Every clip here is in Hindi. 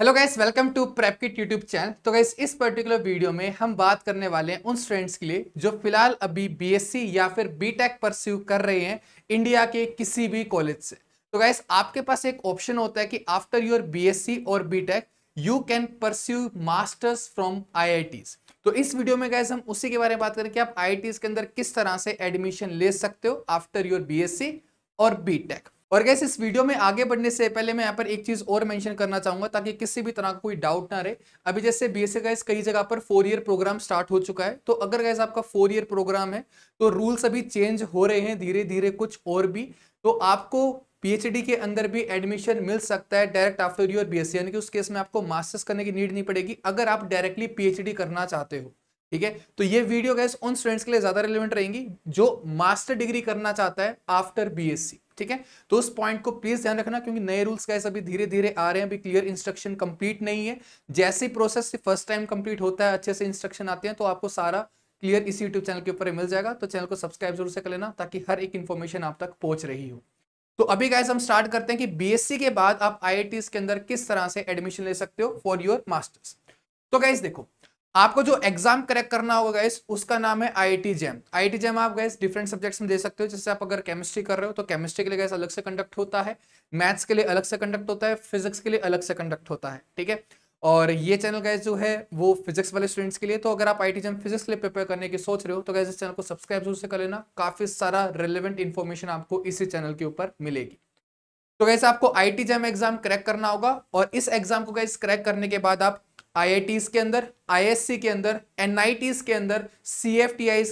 Hello guys welcome to prep kit YouTube channel तो गाइस इस पर्टिकुलर वीडियो में हम बात करने वाले हैं उन स्टूडेंट्स के लिए जो फ़िलहाल अभी बीएससी या फिर बीटेक परस्यू कर रहे हैं इंडिया के किसी भी कॉलेज से। तो गाइस आपके पास एक ऑप्शन होता है कि आफ्टर योर बीएससी और BTech you can pursue masters from I तो इस वीडियो में गाइस हम उसी के बारे में बात करें कि आप आई के अंदर किस तरह से एडमिशन ले सकते हो आफ्टर योर बीएससी और बीटेक और गैस इस वीडियो में आगे बढ़ने से पहले मैं यहाँ पर एक चीज़ और मेंशन करना चाहूँगा ताकि किसी भी तरह का कोई डाउट ना रहे। अभी जैसे बीएसए गैस कई जगह पर फोर ईयर प्रोग्राम स्टार्ट हो चुका है। तो अगर गैस आपका फोर ईयर प्रोग्राम है तो रूल्स अभी चेंज हो रहे हैं धीरे धीरे कुछ और भी। तो आपको पीएचडी के अंदर भी एडमिशन मिल सकता है डायरेक्ट आफ्टर यूर बी यानी कि उस केस में आपको मास्टर्स करने की नीड नहीं पड़ेगी अगर आप डायरेक्टली पीएचडी करना चाहते हो। ठीक है? तो ये वीडियो गैस उन स्टूडेंट्स के लिए ज़्यादा रिलेवेंट रहेंगी जो मास्टर डिग्री करना चाहता है आफ्टर बीएससी ठीक है? तो उस पॉइंट को प्लीज़ ध्यान रखना क्योंकि नए रूल्स गैस अभी धीरे धीरे आ रहे हैं, अभी क्लियर इंस्ट्रक्शन कंप्लीट नहीं है। जैसे प्रोसेस फ़र्स्ट टाइम कंप्लीट होता है, अच्छे से इंस्ट्रक्शन आते हैं तो आपको सारा क्लियर इसी यूट्यूब चैनल के ऊपर मिल जाएगा। तो चैनल को सब्सक्राइब ज़रूर से कर लेना ताकि हर एक इन्फॉर्मेशन आप तक पहुँच रही हो। तो अभी गाइस हम स्टार्ट करते हैं कि बीएससी के बाद आप आईआईटीज के अंदर किस तरह से एडमिशन ले सकते हो फॉर योर मास्टर्स तो गाइस देखो आपको जो एग्ज़ाम करेक्ट करना होगा गाइस उसका नाम है IIT JAM I T JAM आप गैस डिफरेंट सब्जेक्ट्स में दे सकते हो। जैसे आप अगर केमिस्ट्री कर रहे हो तो केमिस्ट्री के लिए गैस अलग से कंडक्ट होता है। मैथ्स के लिए अलग से कंडक्ट होता है। फिजिक्स के लिए अलग से कंडक्ट होता है, ठीक है? और ये चैनल गैस जो है, वो फिजिक्स वाले स्टूडेंट्स के लिए। तो अगर आप आई टी जैम फिजिक्स के लिए प्रिपेयर करने की सोच रहे हो तो गाइस इस चैनल को सब्सक्राइब ज़रूर से कर लेना। काफ़ी सारा रिलेवेंट इन्फॉर्मेशन आपको इसी चैनल के ऊपर मिलेगी। तो गैस आपको I T JAM exam crack करना होगा। और इस एग्ज़ाम को गैस क्रैक करने के बाद आप आई के अंदर ISC के अंदर एन के अंदर सी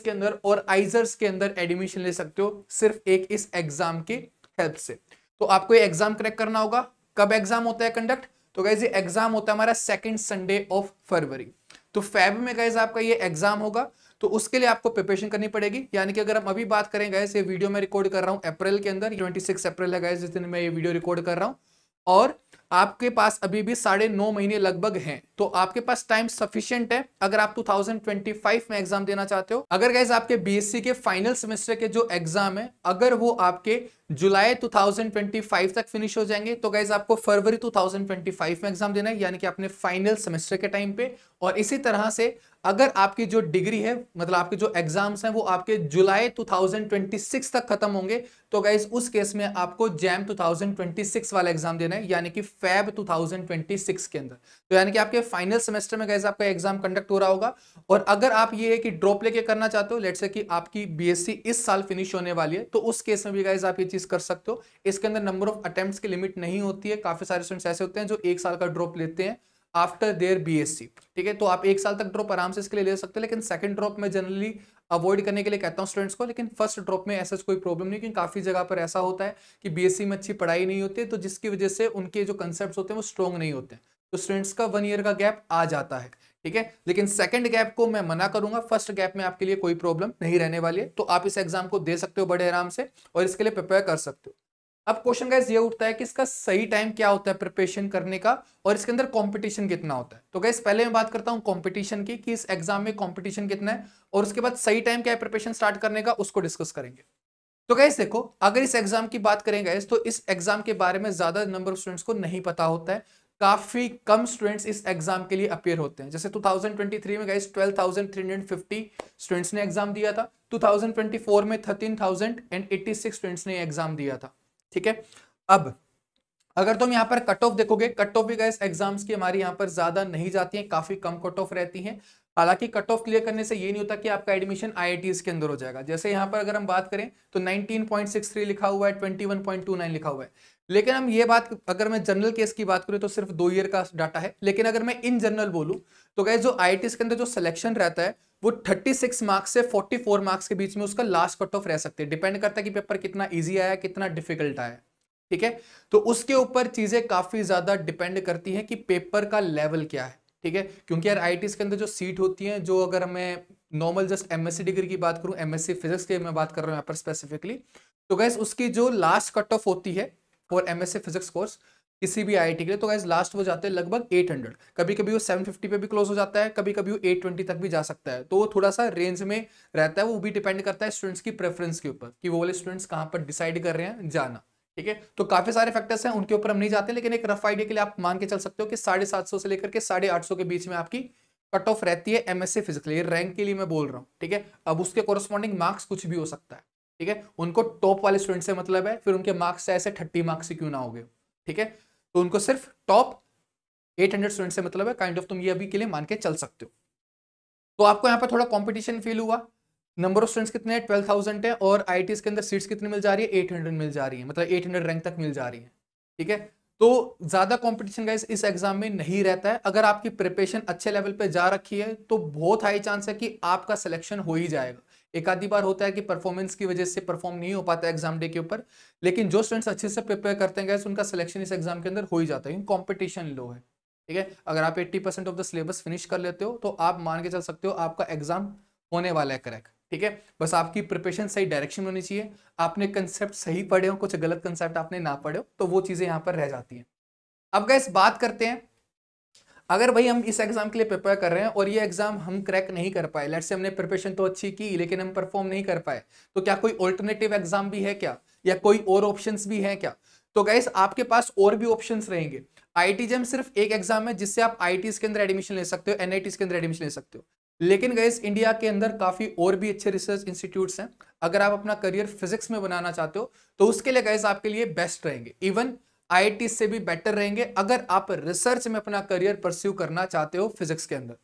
के अंदर और आइजर्स के अंदर एडमिशन ले सकते हो सिर्फ़ एक इस एग्ज़ाम की हेल्प से। तो आपको ये एग्ज़ाम क्रैक करना होगा। कब एग्ज़ाम होता है कंडक्ट तो गैस ये एग्ज़ाम होता है हमारा सेकेंड संडे ऑफ़ फरवरी तो फेब में गैस आपका ये एग्ज़ाम होगा। तो उसके लिए आपको प्रिपरेशन करनी पड़ेगी। यानी कि अगर हम अभी बात करें गैस ये वीडियो मैं रिकॉर्ड कर रहा हूँ अप्रैल के अंदर 26 अप्रैल है गैस जिस दिन मैं ये वीडियो रिकॉर्ड कर रहा हूँ। और आपके पास अभी भी साढ़े नौ महीने लगभग हैं तो आपके पास टाइम सफिशियंट है। अगर आप 2025 में एग्ज़ाम देना चाहते हो, अगर गैस आपके बीएससी के फाइनल सेमेस्टर के जो एग्ज़ाम है, अगर वो आपके जुलाई 2025 तक फिनिश हो जाएँगे तो गैस आपको फरवरी 2025 में एग्ज़ाम देना है, यानी कि अपने फाइनल सेमेस्टर के टाइम पे। और इसी तरह से अगर आपकी जो डिग्री है मतलब आपके जो एग्ज़ाम्स हैं, वो आपके जुलाई 2026 तक खत्म होंगे। तो गाइज़ उस केस में आपको जैम 2026 वाला एग्ज़ाम देना है, यानी कि फैब 2026 के अंदर। तो यानी कि आपके फाइनल सेमेस्टर में गाइज़ आपका एग्ज़ाम कंडक्ट हो रहा होगा। और अगर आप ये है कि ड्रॉप लेके करना चाहते हो लेट से कि आपकी बीएससी इस साल फिनिश होने वाली है तो उस केस में भी गाइज़ आप ये चीज़ कर सकते हो। इसके अंदर नंबर ऑफ़ अटेम्प्ट की लिमिट नहीं होती है। काफ़ी सारे स्टूडेंट्स ऐसे होते हैं जो एक साल का ड्रॉप लेते हैं। आफ्टर देयर बीएससी ठीक है? तो आप एक साल तक ड्रॉप आराम से इसके लिए ले सकते हैं, लेकिन सेकंड ड्रॉप में जनरली अवॉइड करने के लिए कहता हूँ स्टूडेंट्स को, लेकिन फ़र्स्ट ड्रॉप में ऐसा कोई प्रॉब्लम नहीं क्योंकि काफ़ी जगह पर ऐसा होता है कि बीएससी में अच्छी पढ़ाई नहीं होती तो जिसकी वजह से उनके जो कंसेप्ट होते हैं वो स्ट्रॉन्ग नहीं होते तो स्टूडेंट्स का वन ईयर का गैप आ जाता है, ठीक है? लेकिन सेकंड गैप को मैं मना करूँगा फ़र्स्ट गैप में आपके लिए कोई प्रॉब्लम नहीं रहने वाली है तो आप इस एग्ज़ाम को दे सकते हो बड़े आराम से और इसके लिए प्रिपेयर कर सकते हो। अब क्वेश्चन गैस ये उठता है कि इसका सही टाइम क्या होता है प्रिपरेशन करने का और इसके अंदर कंपटीशन कितना होता है। तो गैस पहले मैं बात करता हूँ कंपटीशन की कि इस एग्ज़ाम में कंपटीशन कितना है और उसके बाद सही टाइम क्या है प्रिपरेशन स्टार्ट करने का उसको डिस्कस करेंगे। तो गैस देखो अगर इस एग्ज़ाम की बात करें गैस तो इस एग्ज़ाम के बारे में ज़्यादा नंबर ऑफ़ स्टूडेंट्स को नहीं पता होता है। काफ़ी कम स्टूडेंट्स इस एग्ज़ाम के लिए अपेयर होते हैं। जैसे 2023 में गाइस 12,350 स्टूडेंट्स ने एग्ज़ाम दिया था। 2024 में 13,086 स्टूडेंट्स ने एग्ज़ाम दिया था। ठीक है? अब, अगर तुम यहाँ पर कट ऑफ़ देखोगे कट ऑफ़ भी गैस एग्ज़ाम्स की हमारी यहाँ पर ज़्यादा नहीं जाती है, काफ़ी कम कट ऑफ़ रहती है। हालाँकि कट ऑफ़ क्लियर करने से ये नहीं होता कि आपका एडमिशन आई के अंदर हो जाएगा। जैसे यहाँ पर अगर हम बात करें तो 19.63 लिखा हुआ है 21.29 लिखा हुआ है। लेकिन हम ये बात, अगर मैं जनरल केस की बात करूँ तो सिर्फ़ दो ईयर का डाटा है। लेकिन अगर मैं इन जनरल बोलूँ तो गैस जो आई के अंदर जो सिलेक्शन रहता है, वो 36 मार्क्स से 44 मार्क्स के बीच में उसका लास्ट कट ऑफ़ रह सकते हैं। डिपेंड करता है कि पेपर कितना इजी आया, कितना डिफ़िकल्ट आया। ठीक है? तो उसके ऊपर चीज़ें काफ़ी ज़्यादा डिपेंड करती हैं कि पेपर का लेवल क्या है। ठीक है? क्योंकि यार आई के अंदर जो सीट होती है, जो अगर मैं नॉर्मल जस्ट एमएससी डिग्री की बात करूँ एमएससी फिजिक्स की मैं बात कर रहा हूँ यहाँ पर स्पेसिफिकली तो गैस उसकी जो लास्ट कट ऑफ़ होती है फॉर एमएससी फिजिक्स कोर्स किसी भी आई के लिए। तो गाइज़ लास्ट वो जाते हैं लगभग 800 कभी कभी वो 750 पे भी क्लोज हो जाता है कभी कभी वो 820 तक भी जा सकता है। तो वो थोड़ा सा रेंज में रहता है, वो भी डिपेंड करता है स्टूडेंट्स की प्रेफरेंस के ऊपर, कि वो वाले स्टूडेंट्स कहाँ पर डिसाइड कर रहे हैं जाना, ठीक है? तो काफ़ी सारे फैक्टर्स हैं, उनके ऊपर हम नहीं जाते, लेकिन एक रफ आइडिया के लिए आप मान के चल सकते हो कि साढ़े सात सौ से लेकर के साढ़े आठ सौ के बीच में आपकी कट ऑफ़ रहती है एमएससी फ़िज़िकल रैंक के लिए। मैं बोल रहा हूँ, ठीक है? अब उसके कोरस्पॉन्डिंग मार्क्स कुछ भी हो सकता है। ठीक है? उनको टॉप वाले स्टूडेंट से मतलब है, फिर उनके मार्क्स ऐसे थर्टी मार्क्स से क्यों ना हो गए? ठीक है? तो उनको सिर्फ़ टॉप एट हंड्रेड स्टूडेंट से मतलब है काइंड ऑफ़ तुम ये अभी के लिए मान के चल सकते हो। तो आपको यहाँ पर थोड़ा कॉम्पिटिशन फील हुआ। नंबर ऑफ़ स्टूडेंट्स कितने ट्वेल्व थाउज़ेंड है और आई के अंदर सीट्स कितनी मिल जा रही है? एट हंड्रेड मिल जा रही है। मतलब एट हंड्रेड रैंक तक मिल जा रही है। ठीक है? तो ज़्यादा कंपटीशन गाइस इस एग्ज़ाम में नहीं रहता है। अगर आपकी प्रिपरेशन अच्छे लेवल पे जा रखी है तो बहुत हाई चांस है कि आपका सिलेक्शन हो ही जाएगा। एक आधी बार होता है कि परफॉर्मेंस की वजह से परफॉर्म नहीं हो पाता एग्ज़ाम डे के ऊपर, लेकिन जो स्टूडेंट्स अच्छे से प्रिपेयर करते हैं गैस उनका सिलेक्शन इस एग्ज़ाम के अंदर हो ही जाता है। कॉम्पिटिशन लो है, ठीक है? अगर आप 80 percent of the syllabus finish कर लेते हो तो आप मान के चल सकते हो आपका एग्ज़ाम होने वाला है करेक्ट ठीक है? बस आपकी प्रिपरेशन सही डायरेक्शन में होनी चाहिए। आपने कंसेप्ट सही पढ़े हो, कुछ गलत कंसेप्ट आपने ना पढ़े हो तो वो चीज़ें यहाँ पर रह जाती हैं। अब गैस बात करते हैं अगर भाई हम इस एग्ज़ाम के लिए प्रिपेयर कर रहे हैं और ये एग्ज़ाम हम क्रैक नहीं कर पाए लेट से हमने प्रिपरेशन तो अच्छी की, लेकिन हम परफॉर्म नहीं कर पाए तो क्या कोई ऑल्टरनेटिव एग्ज़ाम भी है क्या? या कोई और ऑप्शंस भी है क्या? तो गैस आपके पास और भी ऑप्शंस रहेंगे। आई जेम सिर्फ़ एक एग्ज़ाम है जिससे आप आई के अंदर एडमिशन ले सकते हो एन के अंदर एडमिशन ले सकते हो। लेकिन गैस इंडिया के अंदर काफ़ी और भी अच्छे रिसर्च इंस्टीट्यूट्स हैं। अगर आप अपना करियर फिजिक्स में बनाना चाहते हो तो उसके लिए गैस आपके लिए बेस्ट रहेंगे। इवन आई से भी बेटर रहेंगे, अगर आप रिसर्च में अपना करियर परस्यू करना चाहते हो फिजिक्स के अंदर।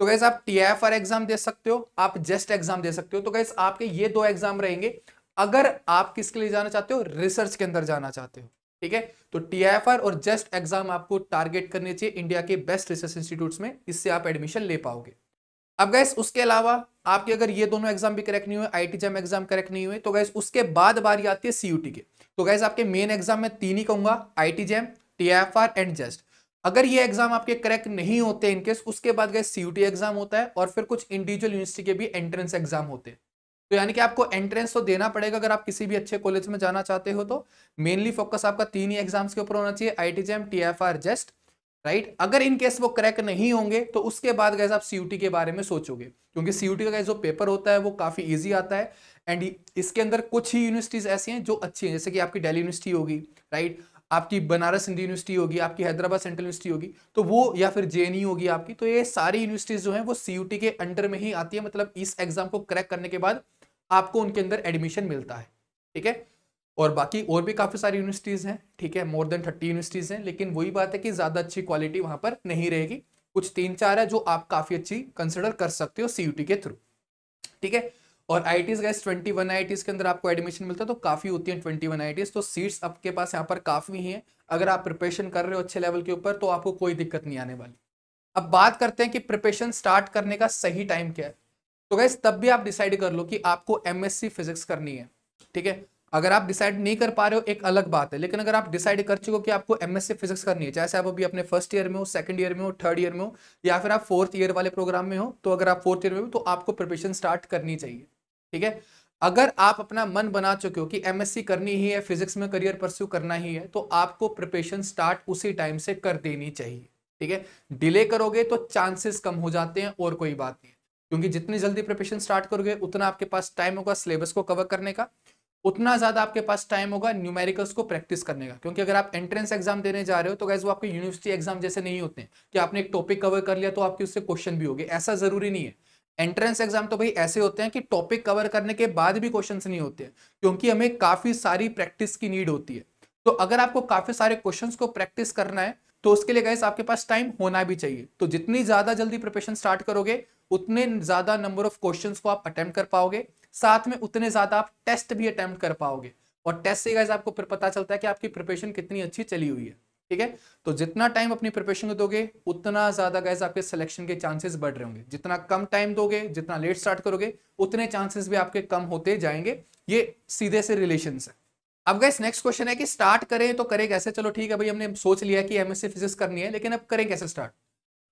तो गैस आप टी एफ़ आर एग्ज़ाम दे सकते हो, आप जेस्ट एग्ज़ाम दे सकते हो। तो गैस आपके ये दो एग्ज़ाम रहेंगे। अगर आप किसके लिए जाना चाहते हो रिसर्च के अंदर जाना चाहते हो, ठीक है? तो टी और जस्ट एग्ज़ाम आपको टारगेट करने चाहिए, इंडिया के बेस्ट रिसर्च इंस्टीट्यूट में, इससे आप एडमिशन ले पाओगे। अब गैस उसके अलावा आपके अगर ये दोनों एग्ज़ाम भी करेक्ट नहीं हुए आई टी एग्ज़ाम करेक्ट नहीं हुए तो गैस उसके बाद बारी आती है सीयूटी के। तो गैस आपके मेन एग्ज़ाम में तीन ही कहूँगा I T JAM T F R and JEST अगर ये एग्ज़ाम आपके करेक्ट नहीं होते इनकेस उसके बाद गए सीयूटी एग्ज़ाम होता है और फिर कुछ इंडिविजुअल यूनिवर्सिटी के भी एंट्रेंस एग्ज़ाम होते हैं। तो यानी कि आपको एंट्रेंस तो देना पड़ेगा अगर आप किसी भी अच्छे कॉलेज में जाना चाहते हो तो। मेनली फोकस आपका तीन ही एग्ज़ाम्स के ऊपर होना चाहिए I T JAM T F R JEST right? अगर इन केस वो क्रैक नहीं होंगे तो उसके बाद गैस आप सीयूटी के बारे में सोचोगे। क्योंकि सीयूटी का जो पेपर होता है, वो काफ़ी ईजी आता है। एंड इसके अंदर कुछ ही यूनिवर्सिटीज ऐसी हैं जो अच्छी हैं। जैसे कि आपकी दिल्ली यूनिवर्सिटी होगी राइट आपकी बनारस हिंदी यूनिवर्सिटी होगी, आपकी हैदराबाद सेंट्रल यूनिवर्सिटी होगी। तो वो या फिर जेएनयू होगी आपकी। तो ये सारी यूनिवर्सिटीज जो है, वो सीयूटी के अंडर में ही आती है। मतलब इस एग्ज़ाम को क्रैक करने के बाद आपको उनके अंदर एडमिशन मिलता है। ठीक है? और बाकी और भी काफ़ी सारी यूनिवर्सिटीज़ हैं, ठीक है मोर देन थर्टी यूनिवर्सिटीज़ हैं, लेकिन वही बात है कि ज़्यादा अच्छी क्वालिटी वहाँ पर नहीं रहेगी। कुछ तीन चार है जो आप काफ़ी अच्छी कंसिडर कर सकते हो सीयूटी के थ्रू ठीक है? और I T guys twenty one I के अंदर आपको एडमिशन मिलता है तो काफ़ी होती है ट्वेंटी वन आई तो सीट्स आपके पास यहाँ पर काफ़ी हैं। अगर आप प्रिपरेशन कर रहे हो अच्छे लेवल के ऊपर तो आपको कोई दिक्कत नहीं आने वाली। अब बात करते हैं कि प्रिपरेशन स्टार्ट करने का सही टाइम क्या है। तो गैस तब भी आप डिसाइड कर लो कि आपको एमएससी फिजिक्स करनी है, ठीक है? अगर आप डिसाइड नहीं कर पा रहे हो, एक अलग बात है। लेकिन अगर आप डिसाइड कर चुके हो कि आपको एमएससी फिजिक्स करनी है चाहे आप अभी अपने फ़र्स्ट ईयर में हो सेकंड ईयर में हो थर्ड ईयर में हो, या फिर आप फोर्थ ईयर वाले प्रोग्राम में हो तो अगर आप फोर्थ ईयर में हो तो आपको प्रिपरेशन स्टार्ट करनी चाहिए। ठीक है? अगर आप अपना मन बना चुके हो कि एमएससी करनी ही है फिजिक्स में करियर परस्यू करना ही है तो आपको प्रिपरेशन स्टार्ट उसी टाइम से कर देनी चाहिए। ठीक है? डिले करोगे तो चांसेस कम हो जाते हैं, और कोई बात नहीं क्योंकि जितनी जल्दी प्रिपरेशन स्टार्ट करोगे, उतना आपके पास टाइम होगा सिलेबस को कवर करने का। उतना ज़्यादा आपके पास टाइम होगा न्यूमेरिकल्स को प्रैक्टिस करने का। क्योंकि अगर आप एंट्रेंस एग्ज़ाम देने जा रहे हो तो गैस वो आपके यूनिवर्सिटी एग्ज़ाम जैसे नहीं होते हैं। कि आपने एक टॉपिक कवर कर लिया तो आपके उससे क्वेश्चन भी होंगे। ऐसा ज़रूरी नहीं है। एंट्रेंस एग्ज़ाम तो भाई ऐसे होते हैं कि टॉपिक कवर करने के बाद भी क्वेश्चन नहीं होते हैं। क्योंकि हमें काफ़ी सारी प्रैक्टिस की नीड होती है। तो अगर आपको काफ़ी सारे क्वेश्चन को प्रैक्टिस करना है तो उसके लिए गैस आपके पास टाइम होना भी चाहिए। तो जितनी ज़्यादा जल्दी प्रिपरेशन स्टार्ट करोगे उतने ज़्यादा नंबर ऑफ़ क्वेश्चंस को आप अटेम्प्ट कर पाओगे, साथ में उतने ज़्यादा आप टेस्ट भी अटेम्प्ट कर पाओगे। और टेस्ट से गैस आपको पता चलता है कि आपकी प्रिपरेशन कितनी अच्छी चली हुई है, ठीक है? तो जितना टाइम अपनी प्रिपरेशन को दोगे, उतना ज़्यादा गैस आपके सिलेक्शन के चांसेस बढ़ रहे होंगे। जितना कम टाइम दोगे, जितना लेट स्टार्ट करोगे, उतने चांसेस भी आपके कम होते जाएँगे। ये सीधे से रिलेशन है। अब गैस नेक्स्ट क्वेश्चन है कि स्टार्ट करें तो करें कैसे? चलो ठीक है भाई, हमने सोच लिया कि एमएससी फिजिक्स करनी है, लेकिन अब करें कैसे स्टार्ट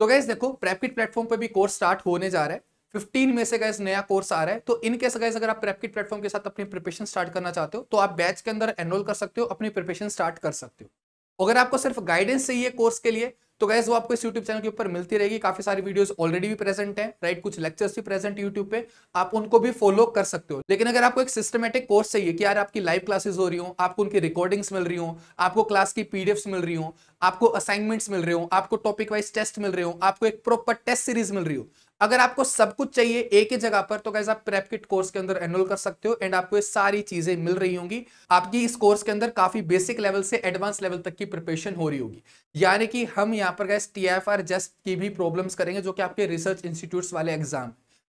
तो गैस देखो प्रेपकिट प्लेटफॉर्म पर भी कोर्स स्टार्ट होने जा रहा है। 15 में से गैस नया कोर्स आ रहा है। तो इनके गैस अगर आप प्रेपकिट प्लेटफॉर्म के साथ अपनी प्रिपरेशन स्टार्ट करना चाहते हो तो आप बैच के अंदर एनरोल कर सकते हो, अपनी प्रिपरेशन स्टार्ट कर सकते हो। अगर आपको सिर्फ़ गाइडेंस चाहिए कोर्स के लिए तो गैस वो आपको इस यूट्यूब चैनल के ऊपर मिलती रहेगी। काफ़ी सारी वीडियोस ऑलरेडी भी प्रेजेंट हैं राइट कुछ लेक्चर्स भी प्रेजेंट यूट्यूब पे। आप उनको भी फॉलो कर सकते हो। लेकिन अगर आपको एक सिस्टमेटिक कोर्स चाहिए कि यार आपकी लाइव क्लासेस हो रही हो, आपको उनकी रिकॉर्डिंग्स मिल रही हो, आपको क्लास की पीडीएफ मिल रही हो, आपको असाइनमेंट्स मिल रहे हो, आपको टॉपिक वाइज टेस्ट मिल रहे हो, आपको एक प्रॉपर टेस्ट सीरीज़ मिल रही हो अगर आपको सब कुछ चाहिए एक ही जगह पर तो कैसे आप प्रेप किट कोर्स के अंदर एनरोल कर सकते हो एंड आपको ये सारी चीज़ें मिल रही होंगी। आपकी इस कोर्स के अंदर काफ़ी बेसिक लेवल से एडवांस लेवल तक की प्रिपरेशन हो रही होगी। यानी कि हम यहाँ पर guys T F R JEST की भी प्रॉब्लम्स करेंगे जो कि आपके रिसर्च इंस्टीट्यूट वाले एग्ज़ाम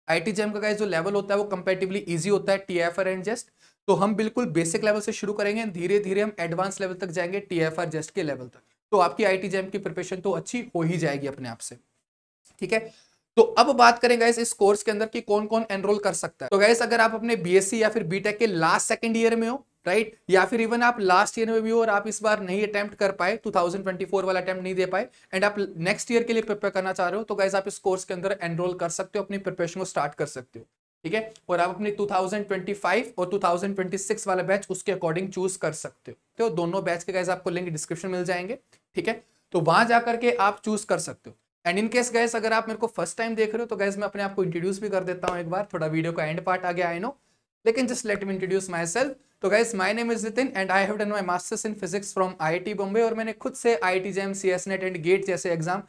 आई टी का गैस जो लेवल होता है वो कंपेटिवली ईजी होता है T F R and JEST तो हम बिल्कुल बेसिक लेवल से शुरू करेंगे धीरे धीरे हम एडवांस लेवल तक जाएँगे टी एफ़ आर जस्ट के लेवल तक। तो आपकी आई टी की प्रिपरेशन तो अच्छी हो ही जाएगी अपने आप से। ठीक है? तो अब बात करें गैस इस कोर्स के अंदर कि कौन कौन एनरोल कर सकता है। तो गैस अगर आप अपने बीएससी या फिर बीटेक के लास्ट सेकंड ईयर में हो राइट या फिर इवन आप लास्ट ईयर में भी हो और आप इस बार नहीं अटेम्प्ट कर पाए 2024 वाला अटेम्प्ट नहीं दे पाए एंड आप नेक्स्ट ईयर के लिए प्रिपेयर करना चाह रहे हो तो गैस आप इस कोर्स के अंदर एनरोल कर सकते हो, अपनी प्रिपरेशन को स्टार्ट कर सकते हो, ठीक है? और आप अपनी 2025 और 2026 वाला बैच उसके अकॉर्डिंग चूज़ कर सकते हो। तो दोनों बैच के गैस आपको लिंक डिस्क्रिप्शन मिल जाएँगे, ठीक है? तो वहाँ जाकर के आप चूज़ कर सकते हो। एंड इन केस गैस अगर आप मेरे को फ़र्स्ट टाइम देख रहे हो तो गैस मैं अपने आप को इंट्रोड्यूस भी कर देता हूँ एक बार। थोड़ा वीडियो का एंड पार्ट आ गया आई नो लेकिन just let me introduce myself तो guys my name is Nitin and I have done my masters in physics from IIT Bombay और मैंने खुद से IIT JAM CS NET and GATE जैसे एग्ज़ाम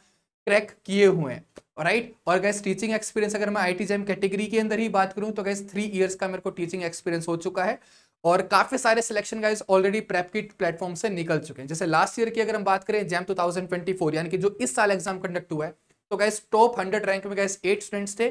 क्रैक किए हुए हैं। राइट और गैस टीचिंग एक्सपीरियंस अगर मैं आईटी जेम कैटेगरी के अंदर ही बात करूँ तो गैस थ्री इयर्स का मेरे को टीचिंग एक्सपीरियंस हो चुका है। और काफ़ी सारे सिलेक्शन गाइज़ ऑलरेडी प्रेप की प्लेटफॉर्म से निकल चुके हैं। जैसे लास्ट ईयर की अगर हम बात करें जैम 2024 यानी कि जो इस साल एग्ज़ाम कंडक्ट हुआ है तो गाइज़ टॉप 100 रैंक में गाइज़ एट स्टूडेंट्स थे।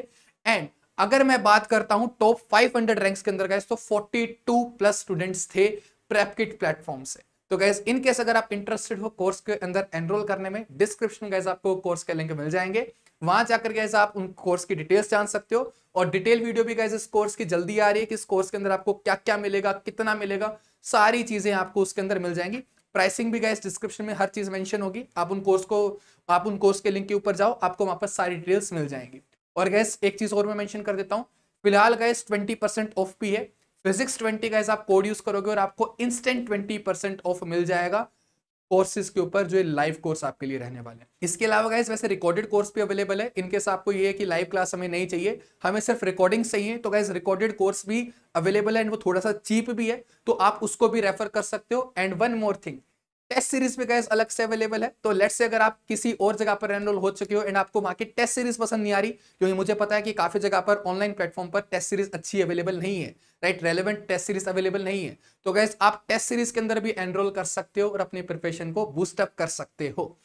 एंड अगर मैं बात करता हूँ टॉप 500 रैंक्स के अंदर गाइज़ तो 42 प्लस स्टूडेंट्स थे प्रेपकिट प्लेटफॉर्म से। तो गैस इन केस अगर आप इंटरेस्टेड हो कोर्स के अंदर एनरोल करने में डिस्क्रिप्शन गैस आपको कोर्स के लिंक मिल जाएँगे। वहाँ जाकर गैस आप उन कोर्स की डिटेल्स जान सकते हो और डिटेल वीडियो भी गैस इस कोर्स की जल्दी आ रही है कि इस कोर्स के अंदर आपको क्या क्या मिलेगा, कितना मिलेगा, सारी चीज़ें आपको उसके अंदर मिल जाएँगी। प्राइसिंग भी गैस डिस्क्रिप्शन में हर चीज़ मेंशन होगी। आप उन कोर्स को, आप उन कोर्स के लिंक के ऊपर जाओ, आपको वहाँ पर सारी डिटेल्स मिल जाएँगी। और गैस एक चीज़ और मैं मेंशन कर देता हूँ। फ़िलहाल गैस ट्वेंटी परसेंट ऑफ़ भी है। फिजिक्स ट्वेंटी का आप कोड यूज़ करोगे और आपको इंस्टेंट ट्वेंटी परसेंट ऑफ़ मिल जाएगा कोर्सेज के ऊपर जो लाइव कोर्स आपके लिए रहने वाले हैं। इसके अलावा गाइज़ वैसे रिकॉर्डेड कोर्स भी अवेलेबल है। इनकेस आपको ये है कि लाइव क्लास हमें नहीं चाहिए। हमें सिर्फ़ रिकॉर्डिंग चाहिए। तो गाइज़ रिकॉर्डेड कोर्स भी अवेलेबल है एंड वो थोड़ा सा चीप भी है। तो आप उसको भी रेफर कर सकते हो। And one more thing test series पे गैस अलग से अवेलेबल है। तो लेट्स से अगर आप किसी और जगह पर एनरोल हो चुके हो एंड आपको की टेस्ट सीरीज़ पसंद नहीं आ रही, क्योंकि मुझे पता है कि काफ़ी जगह पर ऑनलाइन प्लेटफॉर्म पर टेस्ट सीरीज़ अच्छी अवेलेबल नहीं है right relevant test series available नहीं है। तो गैस आप टेस्ट सीरीज़ के अंदर भी एनरोल कर सकते हो और अपने प्रिपरेशन को बूस्टअप कर सकते हो।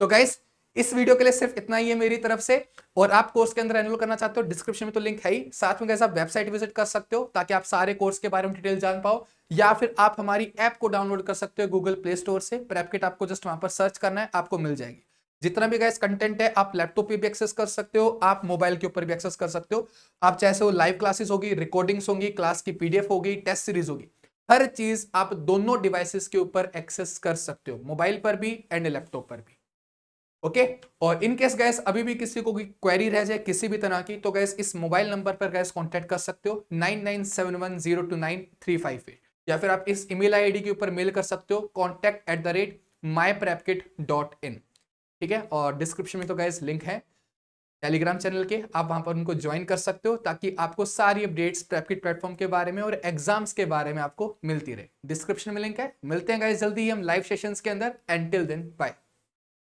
तो गैस इस वीडियो के लिए सिर्फ़ इतना ही है मेरी तरफ़ से। और आप कोर्स के अंदर एनरोल करना चाहते हो डिस्क्रिप्शन में तो लिंक है ही। साथ में कैसे आप वेबसाइट विज़िट कर सकते हो ताकि आप सारे कोर्स के बारे में डिटेल जान पाओ। या फिर आप हमारी ऐप को डाउनलोड कर सकते हो गूगल प्ले स्टोर से। प्रैपकिट आपको जस्ट वहाँ पर सर्च करना है, आपको मिल जाएगी। जितना भी गैस कंटेंट है, आप लैपटॉप पे भी एक्सेस कर सकते हो, आप मोबाइल के ऊपर भी एक्सेस कर सकते हो। आप चाहे वो लाइव क्लासेस होगी रिकॉर्डिंग्स होंगी क्लास की पीडीएफ होगी टेस्ट सीरीज़ होगी। हर चीज़ आप दोनों डिवाइसेस के ऊपर एक्सेस कर सकते हो मोबाइल पर भी एंड लैपटॉप पर भी। ओके और इन केस गैस अभी भी किसी को क्वेरी रह जाए किसी भी तरह की तो गैस इस मोबाइल नंबर पर गैस कांटेक्ट कर सकते हो nine nine seven one zero two nine three five eight या फिर आप इस ईमेल आईडी के ऊपर मेल कर सकते हो contact at the rate my PrepKit dot in ठीक है? और डिस्क्रिप्शन में तो गैस लिंक है टेलीग्राम चैनल के, आप वहाँ पर उनको ज्वाइन कर सकते हो ताकि आपको सारी अपडेट्स प्रैपकिट प्लेटफॉर्म के बारे में और एग्ज़ाम्स के बारे में आपको मिलती रहे। डिस्क्रिप्शन में लिंक है। मिलते हैं गाइस जल्दी ही हम लाइव सेशंस के अंदर। And till then bye